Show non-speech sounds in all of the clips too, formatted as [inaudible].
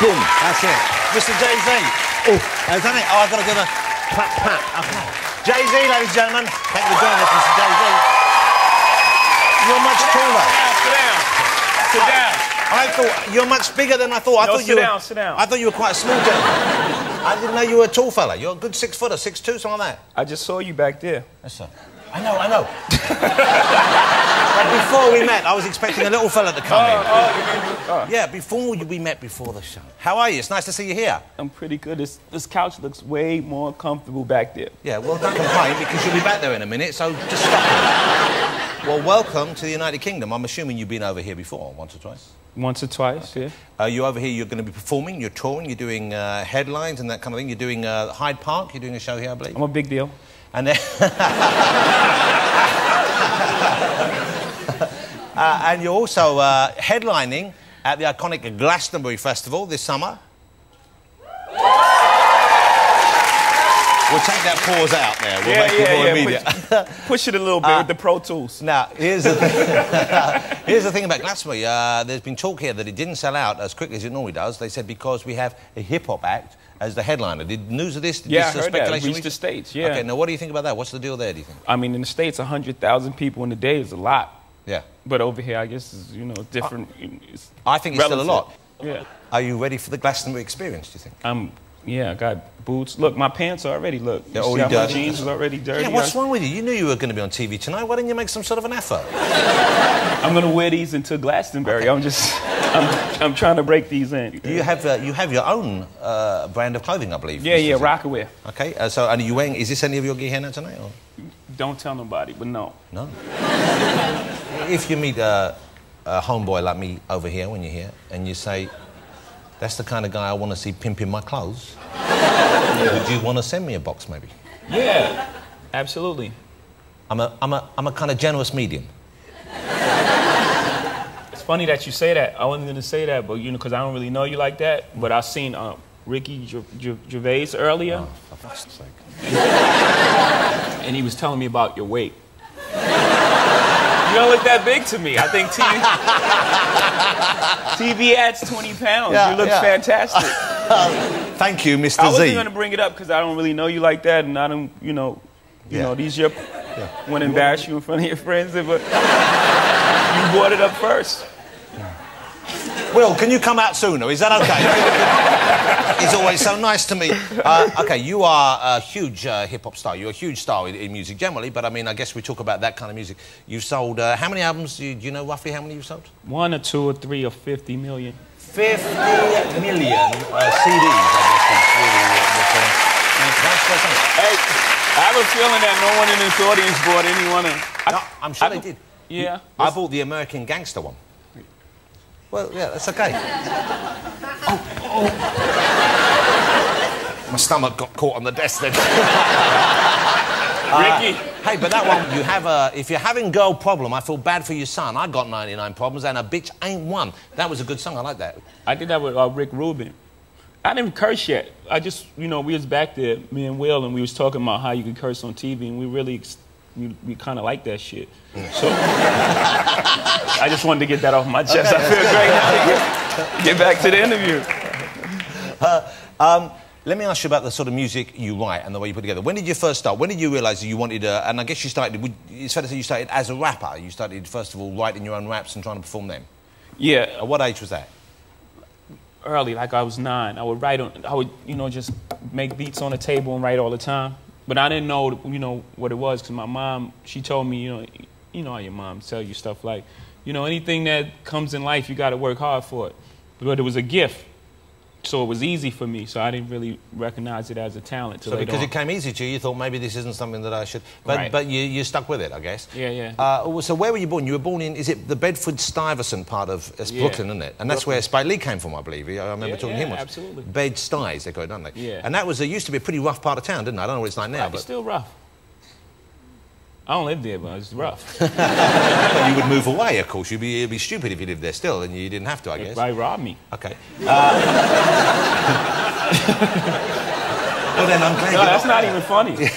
Boom. That's it. Mr. Jay Z. Oh, has done it. Oh, I've got to give a clap, clap. Okay. Jay Z, ladies and gentlemen. Thank you for joining us, Mr. Jay Z. You're much taller. Sit down. Sit down. I thought you're much bigger than I thought. I No, thought sit you were, down, sit down. I thought you were quite a small gentleman. I didn't know you were a tall fella. You're a good six footer, six two, something like that. I just saw you back there. Yes, sir. I know, I know. [laughs] but before we met, I was expecting a little fella to come in. Oh, Yeah, before we met before the show. How are you? It's nice to see you here. I'm pretty good. This, this couch looks way more comfortable back there. Yeah, well, don't complain because you'll be back there in a minute, so just stop it. Well, welcome to the United Kingdom. I'm assuming you've been over here before, once or twice. Once or twice, yeah. Uh, you over here, you're going to be performing, you're touring, you're doing uh, headlines and that kind of thing. You're doing uh, Hyde Park, you're doing a show here, I believe. I'm a big deal. And then. [laughs] [laughs] [laughs] uh, and you're also uh, headlining at the iconic Glastonbury Festival this summer. We'll take that pause out there. We'll Yeah, make it yeah, more yeah, immediate. Push, push it a little bit with the Pro Tools. [laughs] Now, here's the thing. [laughs] here's the thing about Glastonbury. Uh, there's been talk here that it didn't sell out as quickly as it normally does. They said because we have a hip hop act as the headliner. Did news of this? Did Yeah, this, uh, heard that. Speculation reached reach- the States, yeah. Okay, now what do you think about that? What's the deal there? Do you think? I mean, in the States, 100,000 people in a day is a lot. Yeah. But over here, I guess, is, you know, different. it's I think it's still a lot. Yeah. Are you ready for the Glastonbury experience? Do you think? I'm, yeah, I got boots. Look, my pants are already, look. They're already how my jeans is already dirty? Yeah, what's wrong with you? You knew you were going to be on TV tonight. Why didn't you make some sort of an effort? [laughs] I'm going to wear these into Glastonbury. I'm just, I'm, I'm trying to break these in. You have uh, you have your own uh, brand of clothing, I believe. Yeah, yeah. Rocawear. Okay, uh, so and are you wearing? Is this any of your gear here now tonight? Or? Don't tell nobody, but no. No. if you meet a, a homeboy like me over here when you're here, and you say, "That's the kind of guy I want to see pimping my clothes," would you want to send me a box, maybe? Yeah, absolutely. I'm a I'm a I'm a kind of generous medium. It's funny that you say that. I wasn't going to say that, but you know, because I don't really know you like that. But I seen um, Ricky Ger- Ger- Gervais earlier, Oh, for fuck's sake. [laughs] and he was telling me about your weight. You don't look that big to me. I think TV, TV adds 20 pounds. Yeah, you look yeah. fantastic. [laughs] Um, thank you, Mr. I wasn't going to bring it up because I don't really know you like that, and I don't, you know, you Yeah. know, these your want to embarrass you in front of your friends, but you brought it up first. Will, can you come out sooner? Is that okay? [laughs] He's always so nice to me. Uh, okay, you are a huge uh, hip hop star. You're a huge star in, in music generally, but I mean, I guess we talk about that kind of music. You've sold uh, how many albums? Do you, do you know roughly how many you've sold? One or two or three or 50 million. 50 million uh, CDs, I guess is really the thing. That's, that's something. Hey, I have a feeling that no one in this audience bought any one of No, I'm sure I- they did. Yeah. I bought the American Gangster one. Well, yeah, that's okay. oh, [laughs] oh. My stomach got caught on the desk then. [laughs] Ricky. Hey, but that one, you have a. If you're having girl problem, I feel bad for your son. I got 99 problems, and a bitch ain't one. That was a good song. I like that. I did that with uh, Rick Rubin. I didn't curse yet. I just, you know, we was back there, me and Will, and we was talking about how you could curse on TV, and we really, we, we kind of like that shit. So [laughs] I just wanted to get that off my chest. I feel great get, [laughs] get back to the interview. [laughs] Um, let me ask you about the sort of music you write and the way you put it together. When did you first start? When did you realise that you wanted to? And I guess you started. would- It's fair to say you started as a rapper. You started first of all writing your own raps and trying to perform them. Yeah, At what age was that? early, like I was nine. I would write on, I would, you know, just make beats on the table and write all the time. But I didn't know, you know, what it was because my mom, she told me, you know, you know how your mom tell you stuff like, you know, anything that comes in life, you got to work hard for it. But it was a gift, so it was easy for me. So I didn't really recognize it as a talent. So because on. it came easy to you, you thought maybe this isn't something that I should. But Right. but you, you stuck with it, I guess. Yeah, yeah. Uh, so where were you born? You were born in is it the Bedford Stuyvesant part of it's Yeah. Brooklyn, isn't it? And that's where Spike Lee came from, I believe. I remember Yeah, talking to him once. absolutely. Bed Stuys, they it, don't they? Yeah. And that was it used to be a pretty rough part of town, didn't it? I don't know what it's like now, It's but still rough. I don't live there, but it's rough. [laughs] Well, you would move away, of course. You'd be, you'd be stupid if you lived there still, and you didn't have to, I guess. Right, rob me. Okay. Uh, [laughs] well, then I'm glad No, that's not- not even funny. [laughs]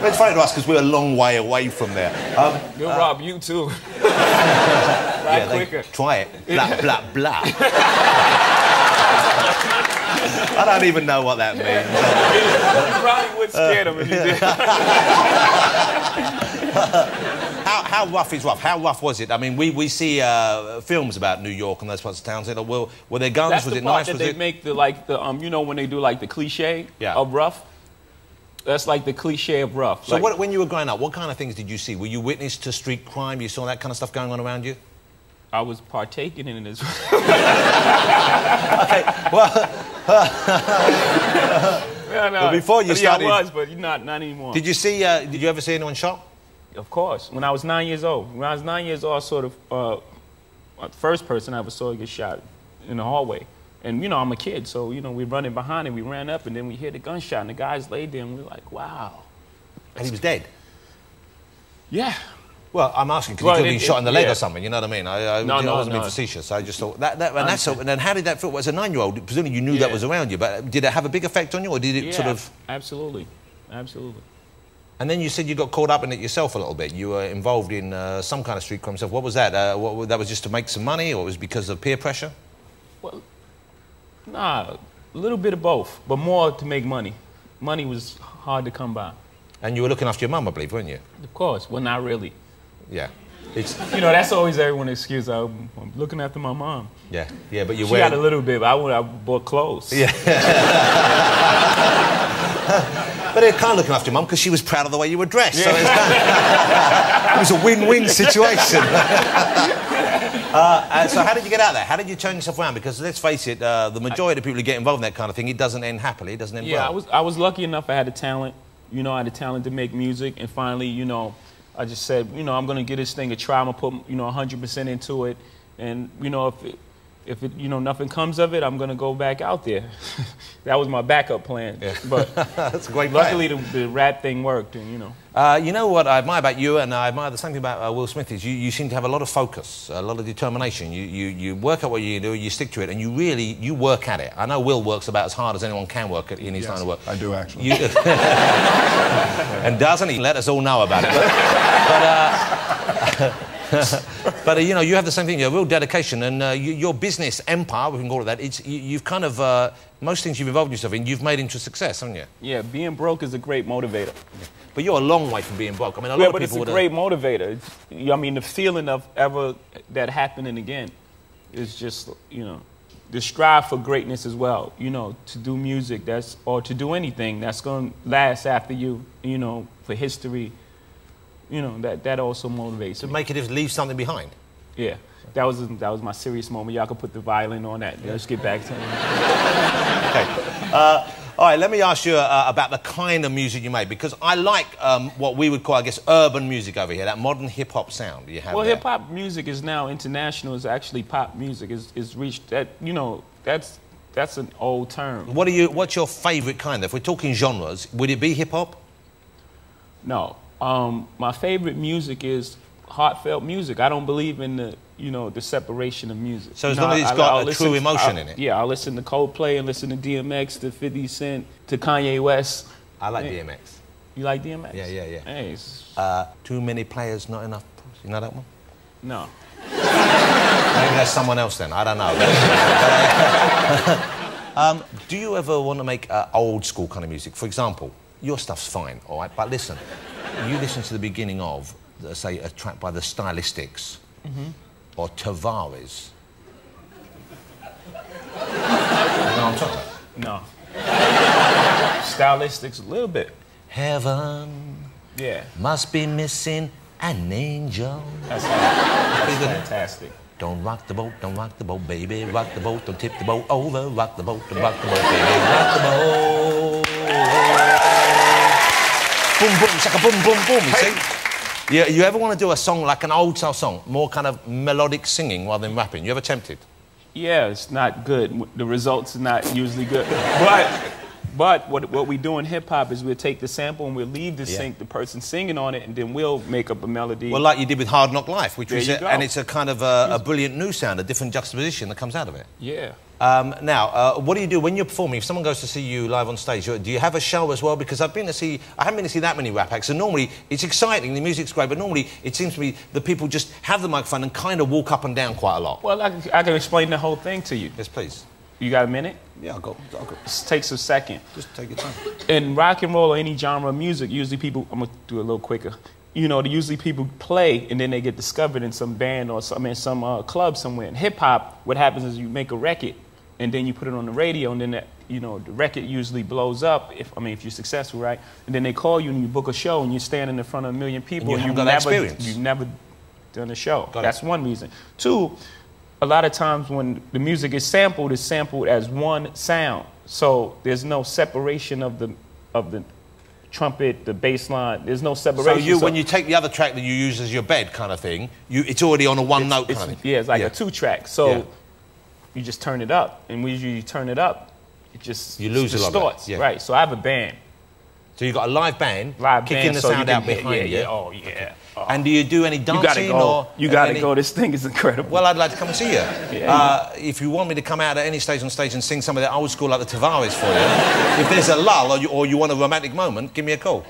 It's funny to us because we're a long way away from there. Um, They'll rob you too. yeah, they- quicker. try it. Blah, blah, blah. I don't even know what that means. [laughs] you probably would scare them if you did. [laughs] how, how rough is rough? How rough was it? I mean, we, we see uh, films about New York and those parts of town. So, were, were there guns? That's was the it part nice? that Was they it? make the like the um you know when they do like the cliche Yeah. of rough. That's like the cliche of rough. So Like, what, when you were growing up, what kind of things did you see? Were you witness to street crime? You saw that kind of stuff going on around you? I was partaking in it as well. [laughs] Well, yeah, no. But before you yeah, started- I was, but not not anymore. did you see? Uh, did you ever see anyone shot? Of course. When I was nine years old. When I was nine years old, I sort of, uh, first person I ever saw get shot in the hallway. And, you know, I'm a kid, so, you know, we're running behind and we ran up and then we hear the gunshot and the guys laid there and we're like, wow. And he was dead. Yeah. Well, I'm asking because Well, he could have it- been shot in the leg yeah. or something. You know what I mean? I, I, No, I no, wasn't being facetious. I just thought that. that and that's. And then how did that feel? As a nine-year-old, presumably you knew that was around you, but did it have a big effect on you, or did it yeah, sort of? Absolutely. Absolutely. And then you said you got caught up in it yourself a little bit. You were involved in uh, some kind of street crime stuff. What was that? Uh, what, that was just to make some money, or it was because of peer pressure? Well, nah, a little bit of both, but more to make money. Money was hard to come by. And you were looking after your mum, I believe, weren't you? Of course. Well, not really. Yeah. It's You know, that's always everyone's excuse. I'm, I'm looking after my mom. yeah, yeah. But you She were. got a little bit, but I, went, I bought clothes. Yeah. [laughs] but it kind of looking after your mum because she was proud of the way you were dressed. So it's kind of- [laughs] it was a win-win [laughs] situation. uh, uh, so how did you get out of there? How did you turn yourself around? Because let's face it, uh, the majority of people who get involved in that kind of thing, it doesn't end happily. It doesn't end Yeah, well. I was I was lucky enough. I had the talent. You know, I had the talent to make music, and finally, you know, I just said, you know, I'm gonna give this thing a try. I'm gonna put, you know, 100% into it, and you know, if it, if it, you know, nothing comes of it, I'm gonna go back out there. [laughs] that was my backup plan. Yeah. [laughs] But [laughs] That's a great plan. luckily, the, the rap thing worked, and you know. Uh, you know what I admire about you, and I admire the same thing about uh, Will Smith is you, you seem to have a lot of focus, a lot of determination. You, you, you work at what you do, you stick to it, and you really you work at it. I know Will works about as hard as anyone can work at, in his Yes, line of work. I do actually. You, and doesn't he? Let us all know about it. But, but, uh, [laughs] but uh, you know, you have the same thing. You have real dedication, and uh, you, your business empire, we can call it that. It's you, you've kind of uh, most things you've involved yourself in, you've made into success, haven't you? Yeah, being broke is a great motivator. But you're a long way from being broke. I mean, a lot Yeah, of but it's people a great motivator. It's- I mean, the feeling of ever that happening again is just, you know, the strive for greatness as well. You know, to do music that's or to do anything that's going to last after you. You know, for history. You know that that also motivates to me. make it leave something behind. Yeah, that was that was my serious moment. Y'all could put the violin on that. Let's get back to it. [laughs] Okay. Uh, all right, let me ask you uh, about the kind of music you make because I like um, what we would call, I guess, urban music over here, that modern hip hop sound you have. Well, there. hip hop music is now international. It's actually pop music. Is is reached that you know that's that's an old term. What are you? What's your favourite kind? Of, if we're talking genres, would it be hip hop? No, um, my favorite music is heartfelt music. I don't believe in the you know the separation of music. So as You know, long as it's I- got I'll a true emotion I'll- in it. Yeah, I'll listen to Coldplay and listen to DMX, to 50 Cent, to Kanye West. I like. DMX. You like DMX? Yeah, yeah, yeah. Hey, Uh, too many players, not enough. You know that one? no. [laughs] Maybe that's someone else then. I don't know. [laughs] um, do you ever want to make uh, old school kind of music? For example, your stuff's fine, all right, but listen, you listen to the beginning of, uh, say, a track by the Stylistics or Tavares. you know what I'm talking about? No. Stylistics, a little bit. Heaven Yeah. must be missing an angel. That's, that's fantastic. Don't rock the boat, don't rock the boat, baby. Rock the boat, don't tip the boat over. Rock the boat, don't rock the boat, baby. Rock the boat. Boom, boom, shaka, boom, boom, boom. You see? You, you ever want to do a song like an old style song, more kind of melodic singing rather than rapping? You ever tempted? Yeah, it's not good. The results are not usually good. But but what what we do in hip hop is we'll take the sample and we'll leave the Yeah. sing the person singing on it, and then we'll make up a melody. Well, like you did with Hard Knock Life, which There was, a, and it's a kind of a, a brilliant new sound, a different juxtaposition that comes out of it. yeah. Um, now, uh, what do you do when you're performing? If someone goes to see you live on stage, do you have a show as well? Because I've been to see, I haven't been to see that many rap acts, and normally it's exciting, the music's great, but normally it seems to me the people just have the microphone and kind of walk up and down quite a lot. Well, I, can- I can explain the whole thing to you. Yes, please. You got a minute? Yeah, I'll go. I'll go. This takes a second. Just take your time. in rock and roll or any genre of music, usually people, I'm gonna do it a little quicker. You know, usually people play and then they get discovered in some band or some in some uh, club somewhere. In hip hop, what happens is you make a record and then you put it on the radio and then that, you know, the record usually blows up. If I mean, if you're successful, right? And then they call you and you book a show and you're standing in front of a million people you and you've never, experience. you've never done a show. Got it. That's one reason. Two, a lot of times when the music is sampled, it's sampled as one sound. So there's no separation of the of the trumpet, the bass line. There's no separation. So you, when you take the other track that you use as your bed kind of thing, you, it's already on a one note kind of thing. yeah, it's like Yeah. a two track. So Yeah. You just turn it up, and when you turn it up, it just You lose a lot of that, distorts. yeah. Right. So I have a band, So you've got a live band, live kicking band, the so you sound out behind yeah, you. Yeah. Oh yeah. Oh. And do you do any dancing you gotta go. or you gotta any- go. This thing is incredible. Well, I'd like to come and see you. Yeah. Uh, if you want me to come out at any stage on stage and sing some of the old school like the Tavares for you, if there's a lull or you, or you want a romantic moment, give me a call.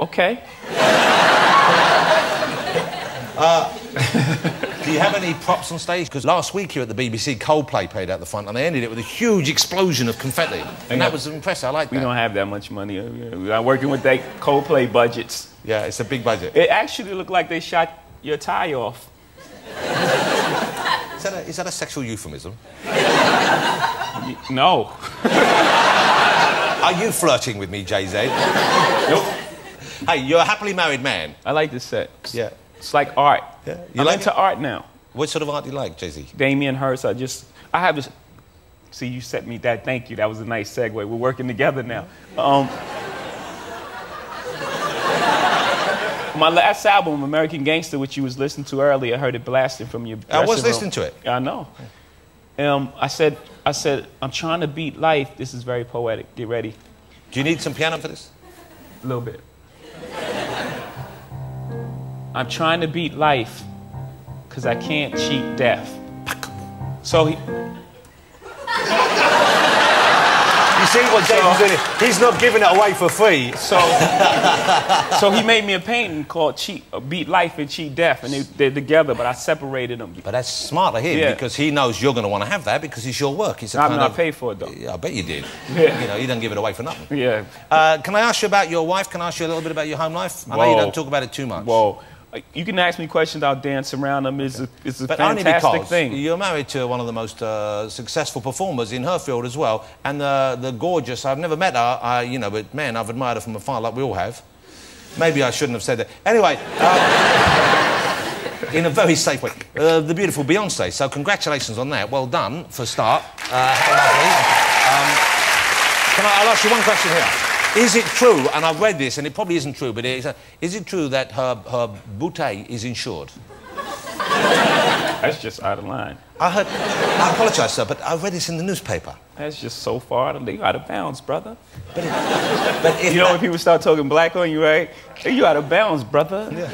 okay. [laughs] Do you have any props on stage? Because last week here at the BBC, Coldplay played out the front and they ended it with a huge explosion of confetti. And that was impressive. I like that. We don't have that much money. Uh, We're not working with that Coldplay budgets. Yeah, it's a big budget. It actually looked like they shot your tie off. Is that a, is that a sexual euphemism? No. [laughs] Are you flirting with me, Jay Z? Nope. Hey, you're a happily married man. I like this set. Yeah. It's like art. Yeah, you I'm like into it? art now. What sort of art do you like, Jay Z? Damien Hirst, I just, I have this. See, you set me that. Thank you. That was a nice segue. We're working together now. Um, [laughs] my last album, American Gangster, which you was listening to earlier, I heard it blasting from your. I was dressing room. listening to it. I know. Um, I said, I said, I'm trying to beat life. This is very poetic. Get ready. Do you need some piano for this? A little bit. I'm trying to beat life because I can't cheat death. So he, You see what Jason's doing? He's not giving it away for free. so, so he made me a painting called cheat, Beat Life and Cheat Death, and they, they're together, but I separated them. But that's smart of him Yeah. because he knows you're going to want to have that because it's your work. It's a I'm kind not of, paid for it though. Yeah, I bet you did. Yeah. You know, he doesn't give it away for nothing. Yeah. Uh, can I ask you about your wife? Can I ask you a little bit about your home life? I know you don't talk about it too much. Whoa. Uh, You can ask me questions. I'll dance around them. It's a, it's a But only fantastic because thing. you're married to one of the most uh, successful performers in her field as well, and the the gorgeous. I've never met her, I, you know, but man, I've admired her from afar, like we all have. Maybe I shouldn't have said that. Anyway, uh, [laughs] in a very safe way, uh, the beautiful Beyonce. So congratulations on that. Well done for a start. Uh, how lovely. Um, can I, I'll ask you one question here. Is it true, and I've read this, and it probably isn't true, but it is, is it true that her, her bootay is insured? That's just out of line. I heard. I apologise, sir, but I read this in the newspaper. That's just so far out of, you out of bounds, brother. But if You know when people start talking black on you, right? You out of bounds, brother. Yeah.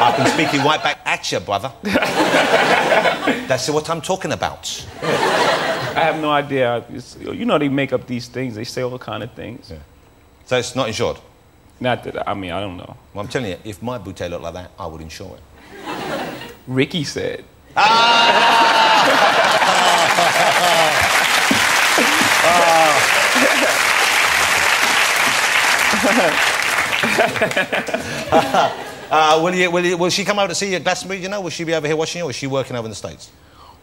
I've been speaking right back at you, brother. [laughs] That's what I'm talking about. I have no idea. It's, you know they make up these things. They say all kind of things. Yeah. So it's not insured. Not that I mean I don't know. Well, I'm telling you, if my bootay looked like that, I would insure it. Ricky said. [laughs] Uh, will, you, will, you, will she come over to see you at Glastonbury? You know, will she be over here watching you, or is she working over in the states?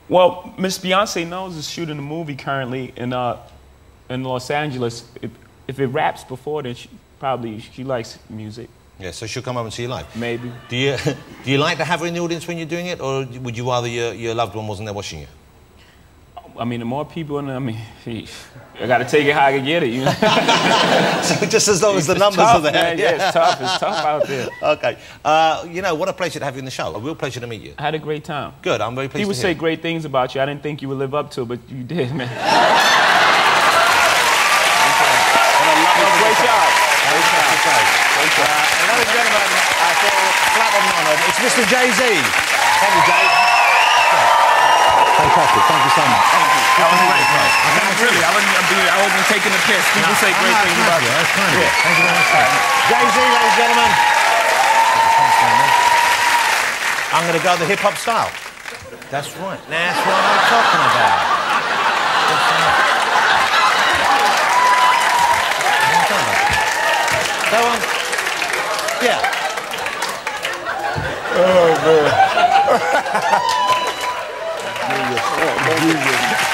Well, Miss Beyonce knows is shooting a movie currently in uh in Los Angeles. If, if it wraps before then, she probably she likes music. Yeah, so she'll come over and see you live. Maybe. Do you [laughs] do you like to have her in the audience when you're doing it, or would you rather your, your loved one wasn't there watching you? I mean, the more people, in there, I mean, I got to take it how I can get it. You know? so [laughs] just as long as the numbers tough, are there. Man. Yeah, it's tough. It's tough out there. [laughs] Okay. Uh, you know, what a pleasure to have you in the show. A real pleasure to meet you. I had a great time. Good. I'm very pleased People say great things about you. I didn't think you would live up to it, but you did, man. [laughs] What a lovely Great job. Great job. Great job. Uh, ladies and gentlemen, I feel flat on. It's Mr. Jay-Z. Thank you, Jay fantastic. Thank you so much. Thank you. That was great, man. I can't really. I wouldn't be, I wouldn't be taking a piss. People say great things about you. That's kind of you. Thank you very much. Jay Z, ladies and gentlemen. I'm going to go the hip hop style. That's right. That's what I'm talking about. So, um, yeah. Oh, man. [laughs] Genius. Oh, genius.